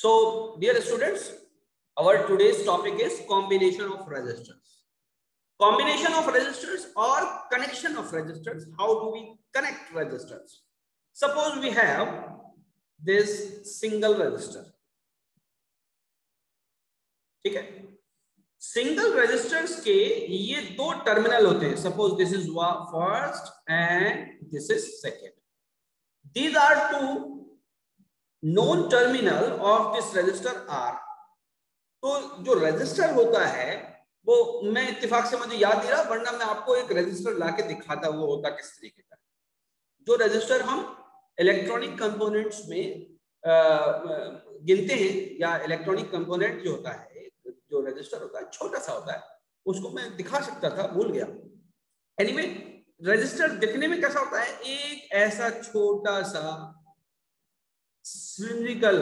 so dear students our today's topic is combination of resistors combination of resistors or connection of resistors how do we connect resistors suppose we have this single resistor ठीक है single resistors के ये दो terminal होते हैं suppose this is first and this is second these are two non terminal of this resistor are तो जो register होता है वो मैं इत्तेफाक से मुझे याद नहीं रहा वरना मैं आपको एक रजिस्टर लाके दिखाता वो होता किस तरीके का। जो रजिस्टर हम इलेक्ट्रॉनिक कंपोनेंट्स में आ, गिनते हैं या इलेक्ट्रॉनिक कंपोनेंट जो होता है जो रजिस्टर होता है छोटा सा होता है उसको मैं दिखा सकता था भूल गया। एनीवे anyway, रजिस्टर दिखने में कैसा होता है एक ऐसा छोटा सा सिलिंड्रिकल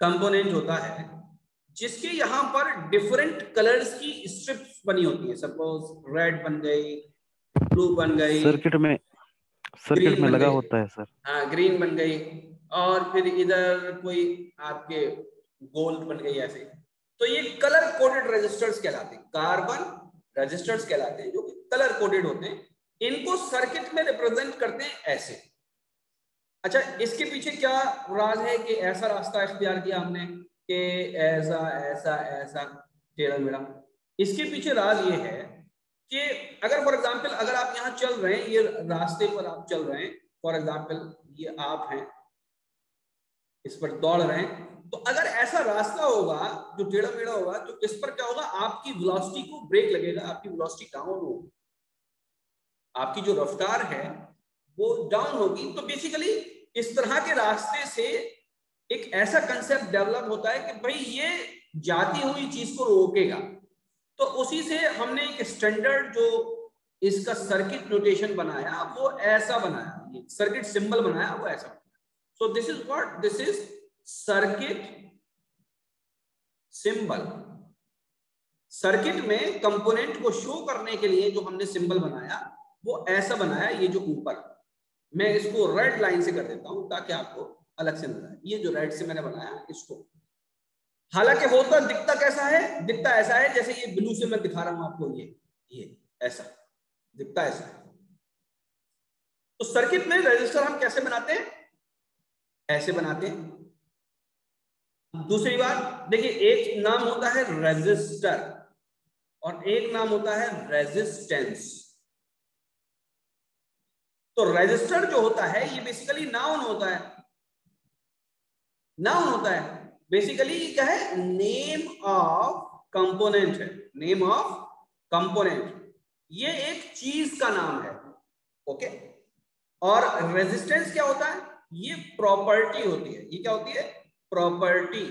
कंपोनेंट होता है जिसके यहाँ पर डिफरेंट कलर्स की स्ट्रिप्स बनी होती है। सपोज़ रेड बन गई ब्लू बन गई सर्किट में सर्किट में लगा होता है सर हाँ ग्रीन बन गई और फिर इधर कोई आपके गोल्ड बन गई ऐसे। तो ये कलर कोडेड रजिस्टर्स कहलाते हैं। कार्बन रजिस्टर्स कहलाते हैं जो कि कलर कोडेड होते हैं। इनको सर्किट में रिप्रेजेंट करते हैं ऐसे। अच्छा इसके पीछे क्या राज है कि ऐसा रास्ता इख्तियार किया हमने कि ऐसा ऐसा ऐसा, टेढ़ा मेढ़ा? इसके पीछे राज ये है कि अगर फॉर एग्जांपल अगर आप यहाँ चल रहे हैं, ये रास्ते पर आप चल रहे हैं फॉर एग्जांपल ये आप हैं, इस पर दौड़ रहे हैं तो अगर ऐसा रास्ता होगा, जो टेढ़ा मेढ़ा होगा तो इस पर क्या होगा? आपकी वेलोसिटी को ब्रेक लगेगा, आपकी वेलोसिटी डाउन होगी। आपकी जो रफ्तार है वो डाउन होगी। तो बेसिकली इस तरह के रास्ते से एक ऐसा कंसेप्ट डेवलप होता है कि भाई ये जाती हुई चीज़ को रोकेगा। तो उसी से हमने एक स्टैंडर्ड जो इसका सर्किट नोटेशन बनाया, वो ऐसा बनाया। सर्किट सिंबल बनाया, वो ऐसा so this is what this is circuit symbol circuit में कंपोनेंट को शो करने के लिए जो हमने सिंबल बनाया, वो ऐसा बनाया, ये जो ऊपर। मैं इसको रेड लाइन से कर देता हूँ ताकि आपको अलग से नज़र आए। ये जो रेड से मैंने बनाया इसको। हालाँकि होता, दिखता कैसा है? दिखता ऐसा है जैसे ये ब्लू से मैं दिखा रहा हूँ आपको ये ये, ऐसा। दिखता ऐसा। है तो सर्किट में रजिस्टर हम कैसे बनाते हैं? ऐसे बनाते हैं। दूसरी बात, देखिए, एक नाम होता है रेजिस्टर और एक नाम होता है रेजिस्टेंस तो रेजिस्टर जो होता है, ये बेसिकली नाउन होता है। नाउन होता है। बेसिकली क्या है? नेम ऑफ़ कंपोनेंट है। नेम ऑफ़ कंपोनेंट ये एक चीज़ का नाम है। ओके और रेजिस्टेंस क्या होता है? ये प्रॉपर्टी होती है। ये क्या होती है? प्रॉपर्टी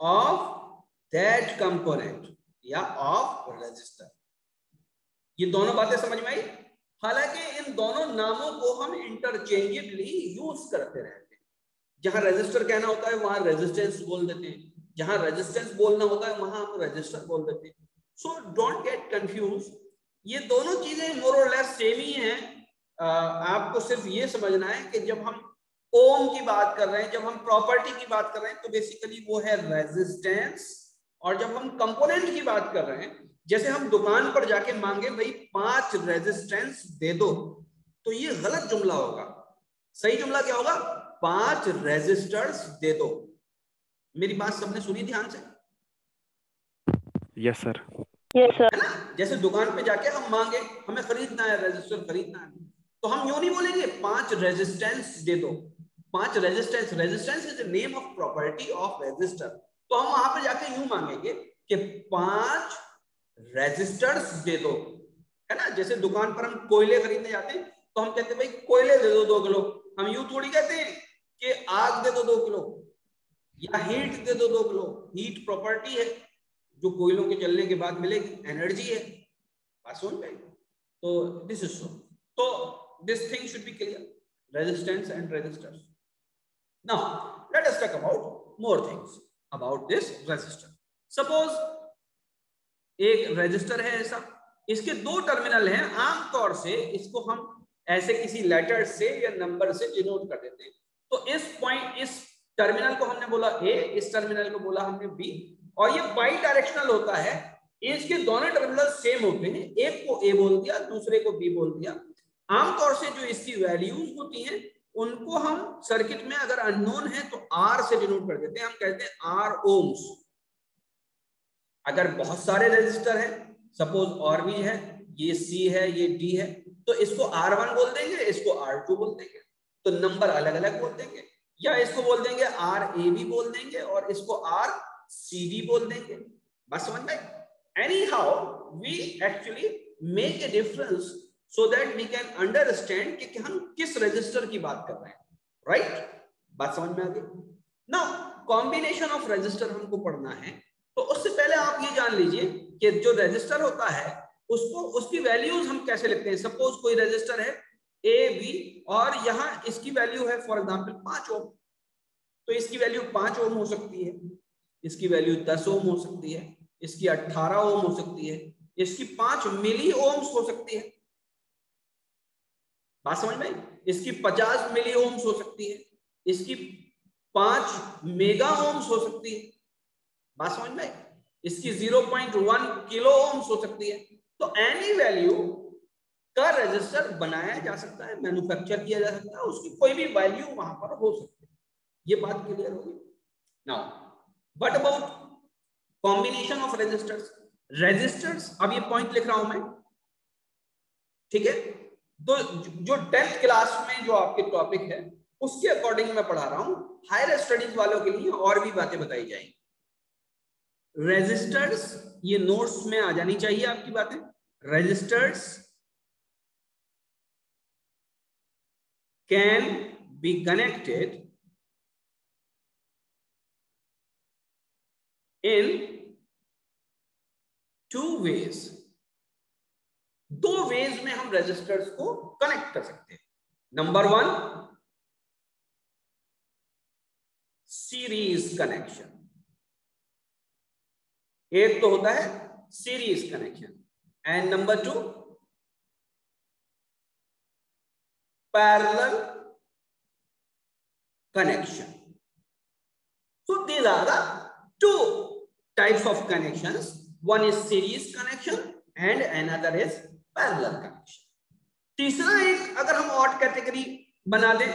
ऑफ़ दैट कंपोनेंट या ऑफ़ रजिस्टर ये दोनों बातें समझ में आई? हालाँकि इन दोनों नामों को हम इंटरचेंजेबली यूज़ करते रहते हैं। जहाँ रजिस्टर कहना होता है, वहाँ रेजिस्टेंस बोल देते हैं। जहाँ रेजिस्टेंस बोलना होता है, वहाँ हम रजिस्टर बोल देते हैं। सो डोंट गेट कंफ्यूज ये दोनों चीज़ें मोर और लेस सेम ही हैं। आपको सिर्फ़ ये समझना है कि जब हम ओम की बात कर रहे हैं, जब हम प्रॉपर्टी की बात कर रहे हैं तो बेसिकली वो है रेजिस्टेंस और जब हम कंपोनेंट की बात कर रहे हैं जैसे हम दुकान पर जाके मांगे भाई पाँच रेजिस्टेंस दे दो। तो ये गलत जुमला होगा। सही जुमला क्या होगा? पाँच रेजिस्टर्स दे दो। मेरी बात सबने सुनी ध्यान से? यस सर यस सर है ना? जैसे दुकान पे जाके हम मांगे हमें खरीदना है रजिस्टर खरीदना है। तो हम यूँ नहीं बोलेंगे पाँच रेजिस्टेंस दे दो। पाँच resistance resistance is name of property of resistor तो हम वहाँ पर जाके यूँ मांगेंगे कि पाँच रेजिस्टर्स दे दो है ना? जैसे दुकान पर हम कोयले खरीदने जाते हैं तो हम कहते हैं भाई कोयले दे दो दो किलो। हम यूँ थोड़ी कहते हैं कि आग दे दो दो किलो या हीट दे दो दो किलो। हीट प्रॉपर्टी है जो कोयलों के चलने के बाद मिलेगी एनर्जी है। समझ में तो दिस इज़ सो तो this thing should be clear resistance and resistors Now, let us talk about more things about this resistor. Suppose एक रजिस्टर है ऐसा। इसके दो टर्मिनल हैं। आमतौर से इसको हम ऐसे किसी लेटर से या नंबर से डिनोट कर देते हैं। तो इस पॉइंट इस टर्मिनल को हमने बोला ए इस टर्मिनल को बोला हमने बी और ये बाई डायरेक्शनल होता है। इसके दोनों टर्मिनल सेम होते हैं। एक को ए बोल दिया, दूसरे को बी बोल दिया। आमतौर से जो इसकी वैल्यूज़ होती हैं, उनको हम सर्किट में अगर अननोन है तो आर से डिनोट कर देते हैं। हम कहते हैं आर ओम्स अगर बहुत सारे रजिस्टर हैं सपोज़ और भी है, ये सी है, ये डी है तो इसको आर वन बोल देंगे, इसको आर टू बोल देंगे। तो नंबर अलग अलग बोल देंगे। या इसको बोल देंगे आर ए बी बोल देंगे और इसको आर सी डी बोल देंगे। बस समझ में? Any how we actually make a difference so that we can understand कि हम किस रजिस्टर की बात कर रहे हैं। Right right? बात समझ में आ गई? ना कॉम्बिनेशन ऑफ़ रजिस्टर हमको पढ़ना है। तो उससे पहले आप ये जान लीजिए कि जो रजिस्टर होता है, उसको, उसकी वैल्यूज़ हम कैसे लिखते हैं? सपोज़ कोई रजिस्टर है ए बी और यहाँ इसकी वैल्यू है फॉर एग्जांपल पाँच ओम तो इसकी वैल्यू पाँच ओम हो सकती है, इसकी वैल्यू दस ओम हो सकती है, इसकी अट्ठारह ओम हो सकती है, इसकी पाँच मिली ओम्स हो सकती है। बात समझ में इसकी पचास मिली ओम्स हो सकती है, इसकी पाँच मेगा ओम्स हो सकती है। बात समझ में? इसकी 0.1 किलो ओम्स हो सकती है। तो एनी वैल्यू का रजिस्टर बनाया जा सकता है मैन्युफैक्चर किया जा सकता है, उसकी कोई भी वैल्यू वहाँ पर हो सकती है। ये बात क्लियर होगी? Now but about combination of resistors resistors अब ये पॉइंट लिख रहा हूँ मैं। ठीक है? तो जो टेंथ क्लास में जो आपके टॉपिक है, उसके अकॉर्डिंग मैं पढ़ा रहा हूँ। हायर स्टडीज़ वालों के लिए और भी बातें बताई जाएँगी। रेजिस्टर्स ये नोट्स में आ जानी चाहिए आपकी बातें। Resistors can be connected in two ways दो वेज में हम रजिस्टर्स को कनेक्ट कर सकते हैं। नंबर वन सीरीज़ कनेक्शन एक तो होता है series connection and number two parallel connection so these are the two types of connection one is series connection and another is parallel connection तीसरा एक अगर हम ऑट कैटेगरी बना दें,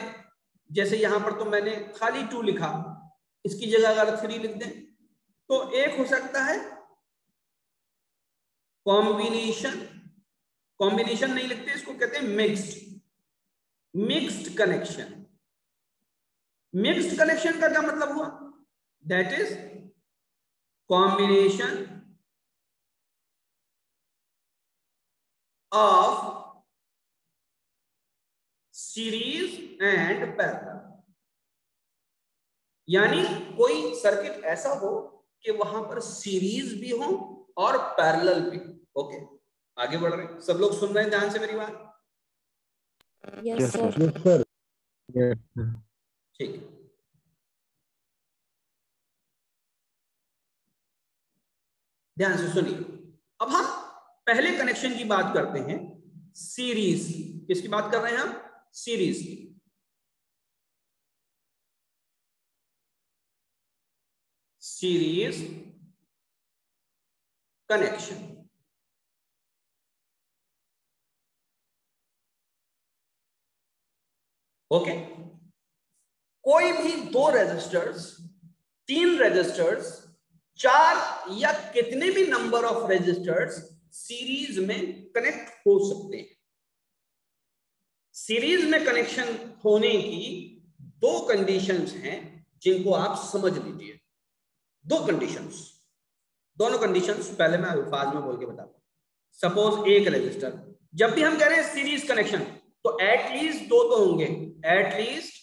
जैसे यहाँ पर तो मैंने खाली टू लिखा, इसकी जगह अगर थ्री लिख दें तो एक हो सकता है कॉम्बिनेशन कॉम्बिनेशन नहीं लिखते, इसको कहते हैं mixed mixed connection mixed connection का क्या मतलब हुआ? That is combination of series and parallel यानी कोई सर्किट ऐसा हो कि वहाँ पर सीरीज़ भी हो और पैरेलल भी ओके आगे बढ़ रहे सब लोग सुन रहे हैं ध्यान से मेरी बात? यस सर ठीक। ध्यान से सुनिए। अब हम पहले कनेक्शन की बात करते हैं। सीरीज़ किसकी बात कर रहे हैं हम? सीरीज़ की। Series connection. ओके? कोई भी दो रजिस्टर्स तीन रजिस्टर्स चार या कितने भी नंबर ऑफ़ रजिस्टर्स सीरीज़ में कनेक्ट हो सकते हैं। सीरीज़ में कनेक्शन होने की दो कंडीशंस हैं जिनको आप समझ लीजिए। दो कंडीशंस दोनों कंडीशंस पहले मैं अल्फाज में बोल के बताता सपोज़ एक रजिस्टर जब भी हम कह रहे हैं सीरीज़ कनेक्शन तो एटलीस्ट दो तो होंगे। At least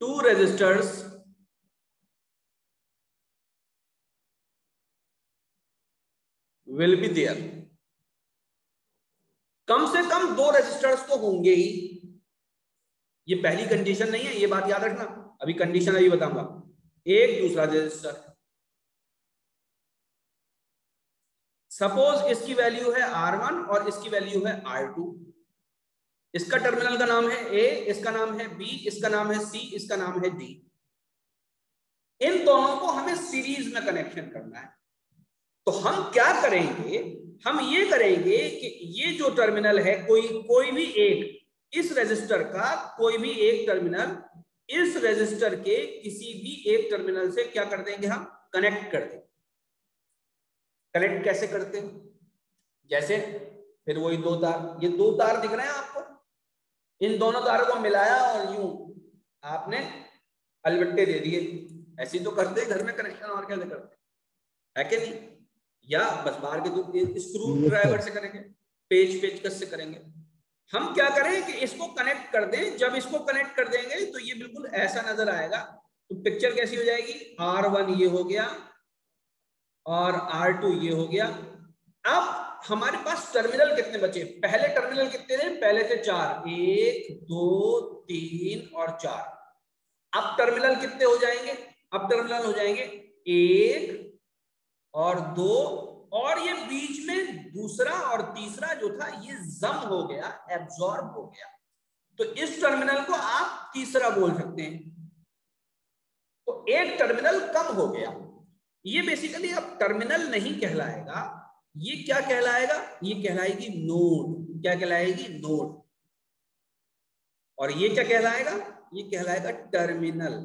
two resistors will be there कम से कम दो रजिस्टर्स तो होंगे ही। ये पहली कंडीशन नहीं है, ये बात याद रखना। अभी कंडीशन अभी बताऊँगा। एक दूसरा रजिस्टर सपोज़ इसकी वैल्यू है R1 और इसकी वैल्यू है R2 इसका टर्मिनल का नाम है ए इसका नाम है बी इसका नाम है सी इसका नाम है डी इन दोनों को हमें सीरीज़ में कनेक्शन करना है। तो हम क्या करेंगे? हम ये करेंगे कि ये जो टर्मिनल है, कोई कोई भी एक, इस रजिस्टर का कोई भी एक टर्मिनल इस रजिस्टर के किसी भी एक टर्मिनल से क्या कर देंगे हम? कनेक्ट कर देंगे। कनेक्ट कैसे करते हैं? जैसे फिर वही दो तार। ये दो तार दिख रहे हैं आपको? इन दोनों तारों को मिलाया और यूँ आपने अलबट्टे दे दिए। ऐसे तो करते घर में कनेक्शन और कैसे करते है? कि नहीं? या बस बाहर के स्क्रू ड्राइवर से करेंगे पेज पेज कस से करेंगे। हम क्या करें कि इसको कनेक्ट कर दें। जब इसको कनेक्ट कर देंगे तो ये बिल्कुल ऐसा नज़र आएगा। तो पिक्चर कैसी हो जाएगी? आर वन ये हो गया और आर टू ये हो गया। अब हमारे पास टर्मिनल कितने बचे? पहले टर्मिनल कितने थे? पहले थे चार। एक, दो, तीन और चार। अब टर्मिनल कितने हो जाएँगे? अब टर्मिनल हो जाएँगे एक और दो और ये बीच में दूसरा और तीसरा जो था, ये जम हो गया एब्जॉर्ब हो गया। तो इस टर्मिनल को आप तीसरा बोल सकते हैं। तो एक टर्मिनल कम हो गया। ये बेसिकली अब टर्मिनल नहीं कहलाएगा। ये क्या कहलाएगा? ये कहलाएगी नोड क्या कहलाएगी? नोड और ये क्या कहलाएगा? ये कहलाएगा टर्मिनल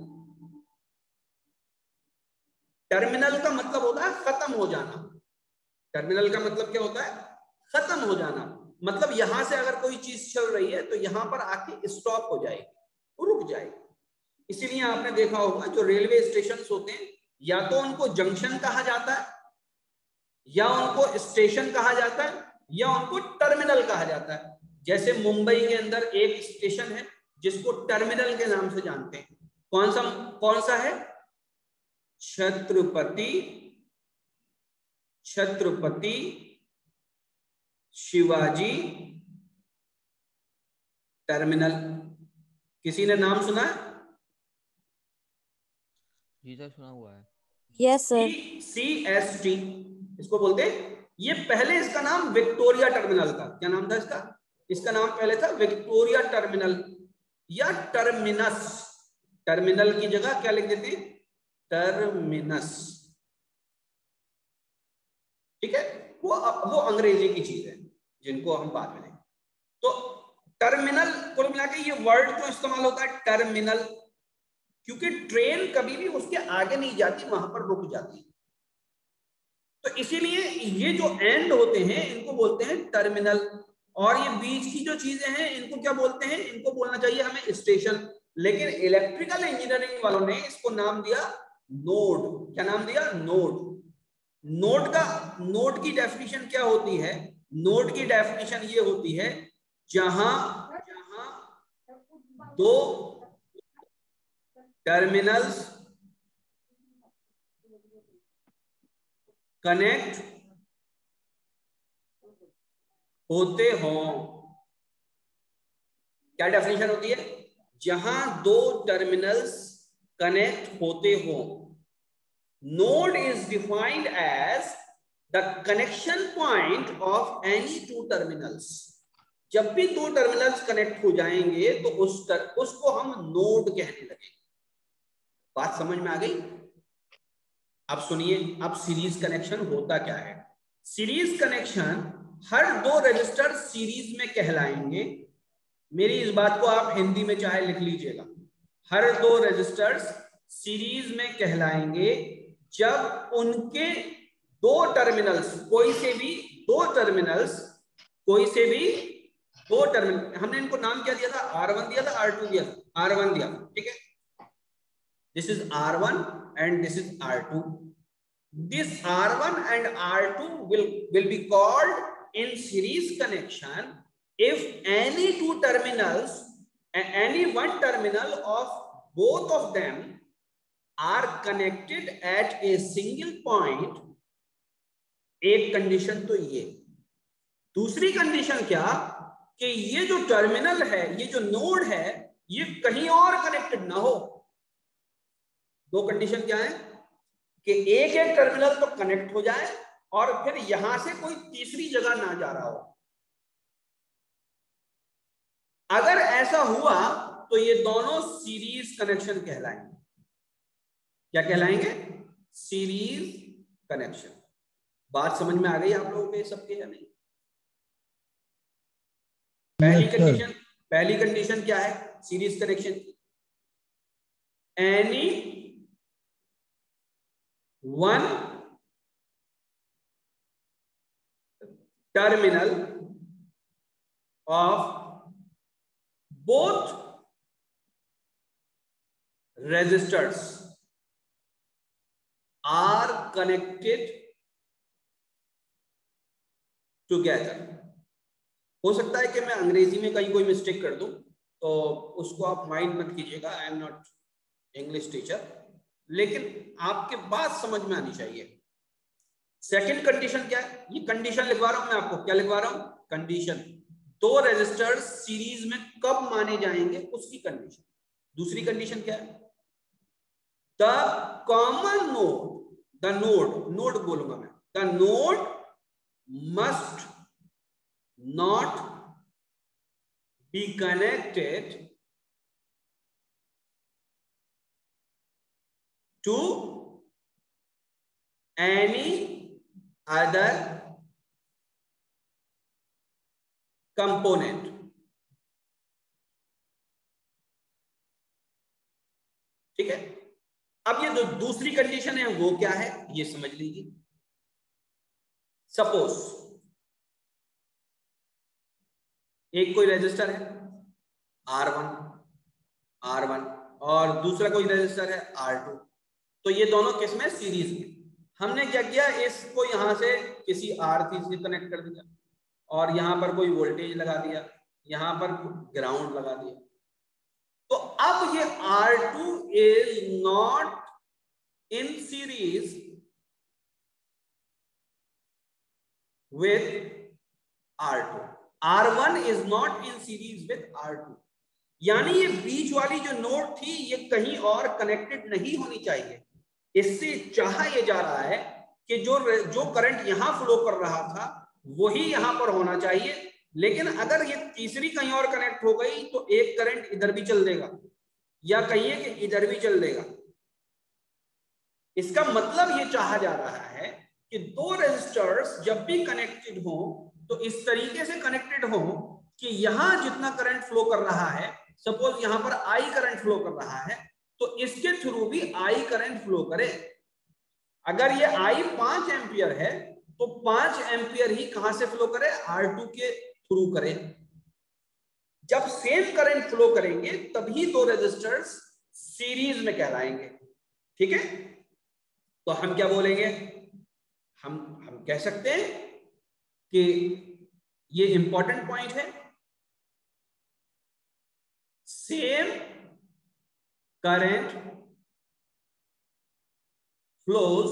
टर्मिनल का मतलब होता है खत्म हो जाना। टर्मिनल का मतलब क्या होता है? खत्म हो जाना। मतलब यहाँ से अगर कोई चीज़ चल रही है तो यहाँ पर आके स्टॉप हो जाएगी, रुक जाएगी। इसीलिए आपने देखा होगा, जो रेलवे स्टेशन होते हैं, या तो उनको जंक्शन कहा जाता है, या उनको स्टेशन कहा जाता है, या उनको टर्मिनल कहा जाता है। जैसे मुंबई के अंदर एक स्टेशन है, जिसको टर्मिनल के नाम से जानते हैं। कौन सा कौन सा है? छत्रपति छत्रपति शिवाजी टर्मिनल। किसी ने नाम सुना? है जी सर सुना हुआ है। Yes sir C S T. इसको बोलते? हैं ये पहले इसका नाम विक्टोरिया टर्मिनल था। क्या नाम था इसका? इसका नाम पहले था विक्टोरिया टर्मिनल या टर्मिनस। टर्मिनल की जगह क्या लिख देते हैं? टर्मिनस ठीक है वो वो अंग्रेज़ी की चीज़ है, जिनको हम बाद में तो टर्मिनल कुल मिला के ये वर्ड जो इस्तेमाल होता है टर्मिनल क्योंकि ट्रेन कभी भी उसके आगे नहीं जाती, वहाँ पर रुक जाती। तो इसीलिए ये जो एंड होते हैं, इनको बोलते हैं टर्मिनल और ये बीच की जो चीज़ें हैं, इनको क्या बोलते हैं? इनको बोलना चाहिए हमें स्टेशन लेकिन इलेक्ट्रिकल इंजीनियरिंग वालों ने इसको नाम दिया नोड क्या नाम दिया? नोड नोड का, नोट की डेफिनेशन क्या होती है? नोट की डेफिनेशन ये होती है, जहाँ जहाँ दो टर्मिनल्स कनेक्ट होते हो। क्या डेफिनेशन होती है? जहाँ दो टर्मिनल्स कनेक्ट होते हो। Node is defined as the connection point of any two terminals जब भी दो टर्मिनल्स कनेक्ट हो जाएँगे तो उस तर, उसको हम नोड कहने लगे बात समझ में आ गई? अब सुनिए अब सीरीज़ कनेक्शन होता क्या है? सीरीज़ कनेक्शन हर दो रजिस्टर सीरीज़ में कहलाएँगे। मेरी इस बात को आप हिंदी में चाहे लिख लीजिएगा। हर दो रजिस्टर्स सीरीज़ में कहलाएँगे। जब उनके दो टर्मिनल्स कोई से भी दो टर्मिनल्स कोई से भी दो टर्मिनल हमने इनको नाम क्या दिया था? आर वन दिया था आर टू दिया था आर वन दिया ठीक है? This is R one and this is R two this R one and R two will will be called in series connection if any two terminals any one terminal of both of them are connected at a single point, एक condition तो ये। दूसरी condition क्या? कि ये जो terminal है, ये जो नोड है, ये कहीं और कनेक्टेड ना हो। दो कंडीशन क्या है? कि एक एक टर्मिनल तो कनेक्ट हो जाए और फिर यहाँ से कोई तीसरी जगह ना जा रहा हो। अगर ऐसा हुआ तो ये दोनों सीरीज़ कनेक्शन कहलाएँगे। क्या कहलाएँगे? सीरीज़ कनेक्शन बात समझ में आ गई आप लोगों के सबके या नहीं? पहली कंडीशन पहली कंडीशन क्या है? सीरीज़ कनेक्शन की any one terminal of both resistors are connected together हो सकता है कि मैं अंग्रेज़ी में कहीं कोई मिस्टेक कर दूँ तो उसको आप माइंड मत कीजिएगा I am not English teacher लेकिन आपके बात समझ में आनी चाहिए। सेकंड कंडीशन क्या है? ये कंडीशन लिखवा रहा हूँ मैं आपको। क्या लिखवा रहा हूँ? कंडीशन दो रेजिस्टर्स सीरीज़ में कब माने जाएँगे? उसकी कंडीशन दूसरी कंडीशन क्या है? The common node the node node बोलूँगा मैं. The node must not be connected to any other component. ठीक है? अब ये जो दूसरी कंडीशन है, वो क्या है? ये समझ लीजिए। सपोज़ एक कोई रजिस्टर है आर वन आर वन और दूसरा कोई रजिस्टर है आर टू तो ये दोनों किसमें? सीरीज़ में। हमने क्या किया? इसको यहाँ से किसी आरती से कनेक्ट कर दिया। और यहाँ पर कोई वोल्टेज लगा दिया। यहाँ पर ग्राउंड लगा दिया। तो अब ये R2 is not in series with R2 R1 is not in series with R2 यानी ये बीच वाली जो नोड थी, ये कहीं और कनेक्टेड नहीं होनी चाहिए। इससे चाहा यह जा रहा है कि जो जो करंट यहाँ फ्लो कर रहा था, वही यहाँ पर होना चाहिए। लेकिन अगर ये तीसरी कहीं और कनेक्ट हो गई तो एक करंट इधर भी चल देगा, या कहिए कि इधर भी चल देगा। इसका मतलब ये चाहा जा रहा है कि दो रेजिस्टर्स जब भी कनेक्टेड हो तो इस तरीके से कनेक्टेड हो कि यहाँ जितना करंट फ्लो कर रहा है सपोज़ यहाँ पर आई करंट फ्लो कर रहा है तो इसके थ्रू भी आई करंट फ्लो करे। अगर ये आई पाँच एम्पियर है तो पाँच एम्पियर ही कहाँ से फ्लो करे? आर टू के थ्रू करें। जब सेम करंट फ्लो करेंगे, तभी दो रेजिस्टर्स सीरीज़ में कहलाएँगे। ठीक है? तो हम क्या बोलेंगे? हम हम कह सकते हैं कि ये इंपॉर्टेंट पॉइंट है। Same current flows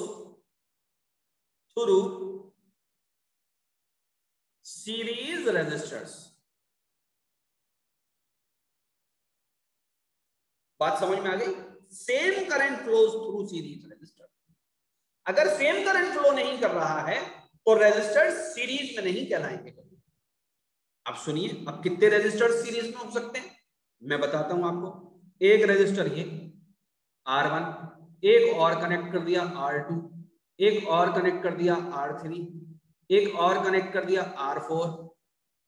through series resistors बात समझ में आ गई? Same current flows through series resistor अगर सेम करंट फ्लो नहीं कर रहा है तो रेजिस्टर सीरीज़ में नहीं कहलाएँगे। अब सुनिए अब कितने रेजिस्टर सीरीज़ में हो सकते हैं? मैं बताता हूँ आपको। एक रजिस्टर ये आर वन एक और कनेक्ट कर दिया आर टू एक और कनेक्ट कर दिया आर थ्री एक और कनेक्ट कर दिया आर फोर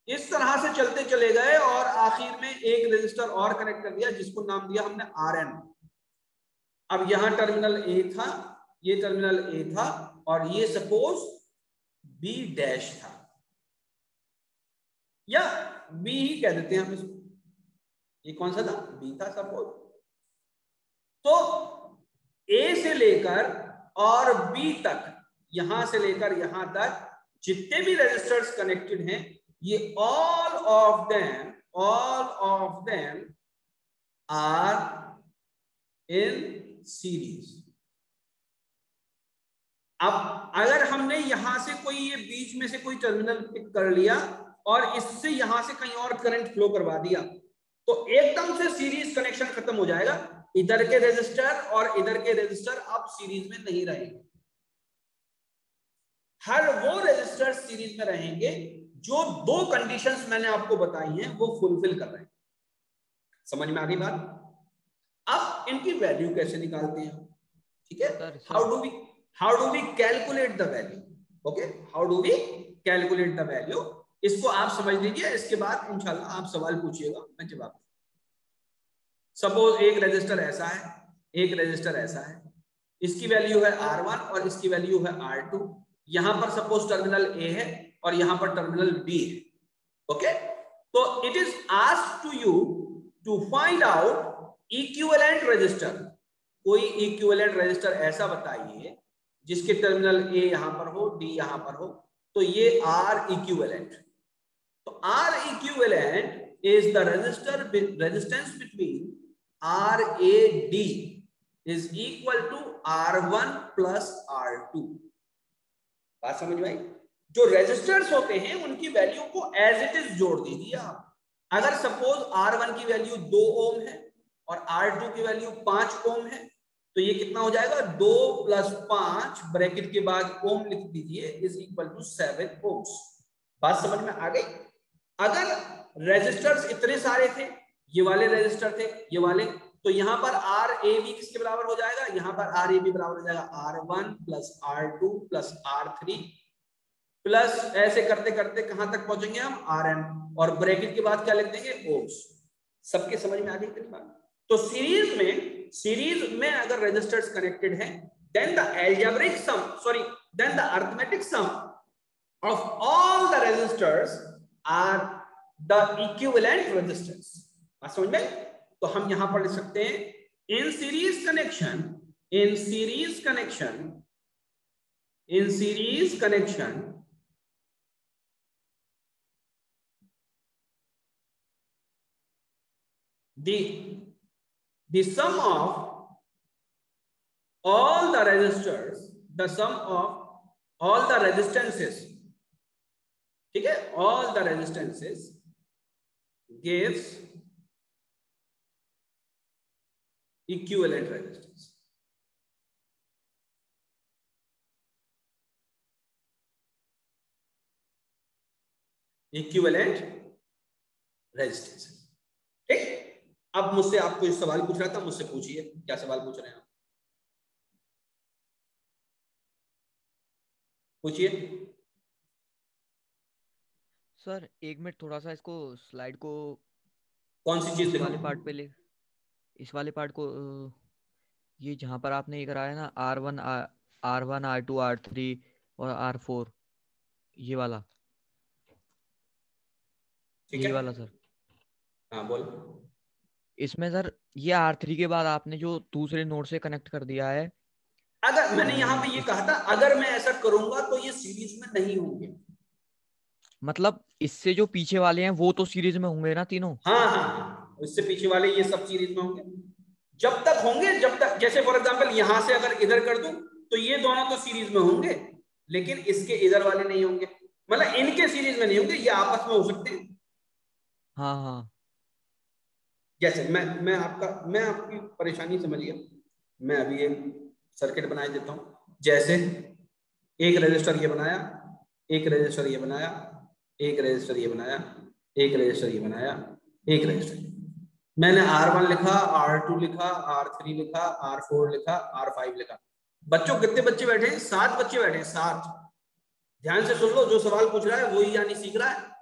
इस तरह से चलते चले गए और आखिर में एक रजिस्टर और कनेक्ट कर दिया, जिसको नाम दिया हमने आर एन अब यहाँ टर्मिनल ए था, ये टर्मिनल ए था, और ये सपोज़ बी डैश था। या बी ही कह देते हैं हम इसको। ये कौन सा था? बी था सपोज़ तो ए से लेकर और बी तक, यहाँ से लेकर यहाँ तक जितने भी रजिस्टर्स कनेक्टेड हैं, ये all of them all of them are in series अब अगर हमने यहाँ से कोई ये बीच में से कोई टर्मिनल पिक कर लिया और इससे यहाँ से कहीं और करंट फ्लो करवा दिया तो एकदम से सीरीज़ कनेक्शन खत्म हो जाएगा। इधर के रजिस्टर और इधर के रजिस्टर अब सीरीज़ में नहीं रहेंगे। हर वो रेजिस्टर सीरीज़ में रहेंगे जो दो कंडीशंस मैंने आपको बताई हैं वो फुलफिल कर रहे हैं। समझ में आ गई बात? अब इनकी वैल्यू कैसे निकालते हैं? ठीक है? How do we how do we calculate the value okay how do we calculate the value इसको आप समझ लीजिए इसके बाद इंशाल्लाह आप सवाल पूछिएगा मैं जवाब सपोज़ एक रजिस्टर ऐसा है एक रजिस्टर ऐसा है। इसकी वैल्यू है आर वन और इसकी वैल्यू है आर टू यहाँ पर सपोज़ टर्मिनल ए है और यहाँ पर टर्मिनल बी है ओके तो it is ask to you to find out equivalent resistor कोई इक्विवेलेंट रजिस्टर ऐसा बताइए जिसके टर्मिनल ए यहाँ पर हो डी यहाँ पर हो तो ये आर इक्विवेलेंट तो R equivalent is the resistor resistance between R A D is equal to R one plus R two बात समझ में आई? जो रेजिस्टर्स होते हैं, उनकी वैल्यू को एज इट इज़ जोड़ दीजिए आप। अगर सपोज़ आर वन की वैल्यू दो ओम है और आर टू की वैल्यू पाँच ओम है तो ये कितना हो जाएगा? दो प्लस पाँच ब्रैकेट के बाद ओम लिख दीजिए is equal to seven ohms बात समझ में आ गई? अगर रेजिस्टर्स इतने सारे थे, ये वाले रेजिस्टर थे, ये वाले तो यहाँ पर आर ए बी किसके बराबर हो जाएगा? यहाँ पर आर ए बी बराबर हो जाएगा R one plus R two plus R three plus ऐसे करते करते कहाँ तक पहुँचेंगे हम? आर एम और ब्रैकेट के बाद क्या लिख देंगे? ओम्स सबके समझ में आ गई बात? तो सीरीज़ में सीरीज़ में अगर रजिस्टर्स कनेक्टेड है then the algebraic sum sorry then the arithmetic sum of all the resistors are the equivalent resistors समझ में? तो हम यहाँ पर लिख सकते हैं in series connection in series connection in series connection the sum of all the resistors the sum of all the resistances ठीक है? All the resistances gives equivalent resistance. Equivalent resistance ठीक अब मुझसे आपको इस सवाल पूछ रहा था मुझसे पूछिए क्या सवाल पूछ रहे हैं आप? पूछिए। सर एक मिनट थोड़ा सा इसको स्लाइड को कौन सी चीज़ वाले पार्ट पे ले इस वाले पार्ट को ये जहाँ पर आपने ये कराया ना R one R one R two R three और आर फोर ये वाला। ये वाला सर हाँ बोल। इसमें सर ये आर थ्री के बाद आपने जो दूसरे नोड से कनेक्ट कर दिया है। अगर मैंने यहाँ पे ये कहा था अगर मैं ऐसा करूँगा तो ये सीरीज़ में नहीं होंगे। मतलब इससे जो पीछे वाले हैं वो तो सीरीज़ में होंगे ना तीनों? हाँ हाँ, हाँ। इससे पीछे वाले ये सब सीरीज़ में होंगे। जब तक होंगे जब तक जैसे फॉर एग्ज़ाम्पल यहाँ से अगर इधर कर दू तो ये दोनों तो सीरीज़ में होंगे लेकिन इसके इधर वाले नहीं होंगे। मतलब इनके सीरीज़ में नहीं होंगे ये आपस में हो सकते हैं। हाँ हाँ। जैसे मैं मैं आपका मैं आपकी परेशानी समझिए मैं अभी एक सर्किट बना देता हूँ। जैसे एक रजिस्टर ये बनाया एक रजिस्टर ये बनाया एक रजिस्टर ये बनाया एक रजिस्टर ये बनाया एक रजिस्टर मैंने आर वन लिखा आर टू लिखा आर थ्री लिखा आर फोर लिखा आर फाइव लिखा। बच्चों, कितने बच्चे बैठे हैं? सात बच्चे बैठे हैं, सात। ध्यान से सुन लो, जो सवाल पूछ रहा है वही यानी सीख रहा है।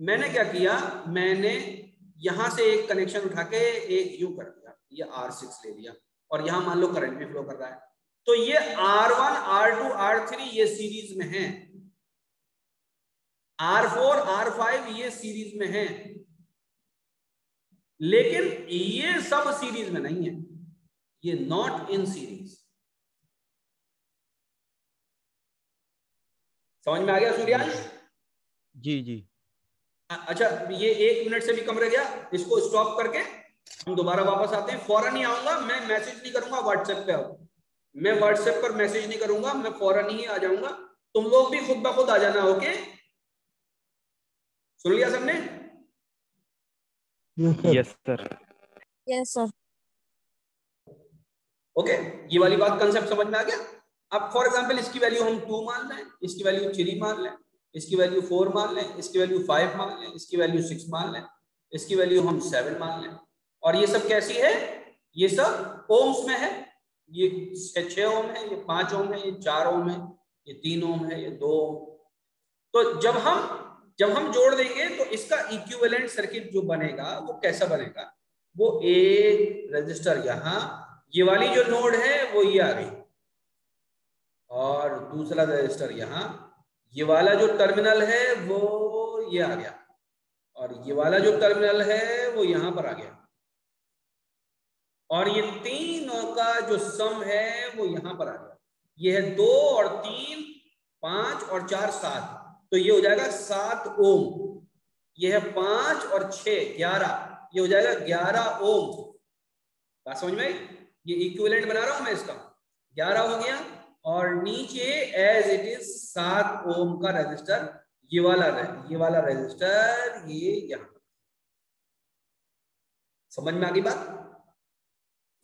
मैंने क्या किया? मैंने यहाँ से एक कनेक्शन उठा के एक यू कर दिया। ये आर सिक्स ले लिया। और यहाँ मान लो करंट भी फ्लो कर रहा है। तो ये R one R two R three ये सीरीज़ में है। आर फोर आर फाइव ये सीरीज़ में है। लेकिन ये सब सीरीज़ में नहीं है। ये नॉट इन सीरीज़ समझ में आ गया सूर्यांश? जी जी। अच्छा ये एक मिनट से भी कम रह गया। इसको स्टॉप करके हम दोबारा वापस आते हैं। फ़ौरन ही आऊँगा मैं मैसेज नहीं करूँगा व्हाट्सएप पे आओ। मैं व्हाट्सएप पर मैसेज नहीं करूँगा मैं फ़ौरन ही आ जाऊँगा। तुम लोग भी खुद ब खुद आ जाना ओके सुन लिया सबने? Yes sir yes sir okay ये वाली बात कंसेप्ट समझ में आ गया? अब फॉर एग्जांपल इसकी वैल्यू हम टू मान लें इसकी वैल्यू थ्री मान लें इसकी वैल्यू फोर मान लें इसकी वैल्यू फाइव मान लें इसकी वैल्यू सिक्स मान लें इसकी वैल्यू हम सेवन मान लें। और ये सब कैसी है? ये सब ओम्स में है। ये छह ओम है ये पाँच ओम है ये चार ओम है ये तीन ओम है ये दो ओम तो जब हम जब हम जोड़ देंगे तो इसका इक्विवेलेंट सर्किट जो बनेगा, वो कैसा बनेगा? वो एक रजिस्टर यहाँ, ये वाली जो नोड है, वो ये आ गई और दूसरा रजिस्टर यहाँ, ये वाला जो टर्मिनल है, वो ये आ गया। और ये वाला जो टर्मिनल है, वो यहाँ पर आ गया। और ये तीनों का जो सम है, वो यहाँ पर आ गया। ये है दो और तीन, पाँच और चार, सात। तो ये हो जाएगा सात ओम। ये है पाँच और छ ग्यारह। ये हो जाएगा ग्यारह ओम। बात समझ में ये इक्विवेलेंट बना रहा हूँ मैं इसका। ग्यारह हो गया और नीचे एज इट इज़ सात ओम का रजिस्टर ये वाला ये वाला रजिस्टर ये यहाँ। समझ में आ गई बात?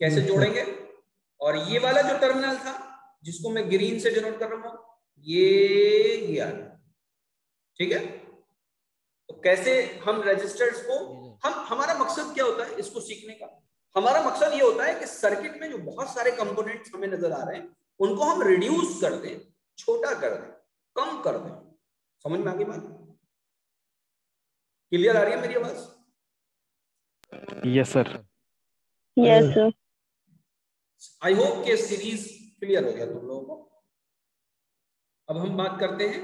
कैसे जोड़ेंगे? और ये वाला जो टर्मिनल था जिसको मैं ग्रीन से डिनोट कर रहा हूँ ये ये आ ठीक है? तो कैसे हम रजिस्टर्स को हम हमारा मकसद क्या होता है इसको सीखने का? हमारा मकसद ये होता है कि सर्किट में जो बहुत सारे कंपोनेंट्स हमें नज़र आ रहे हैं उनको हम रिड्यूस कर दें छोटा कर दें कम कर दें। समझ में आ गई बात? क्लियर आ रही है मेरी आवाज़? Yes sir yes sir I hope के सीरीज़ क्लियर हो गया तुम लोगों को। अब हम बात करते हैं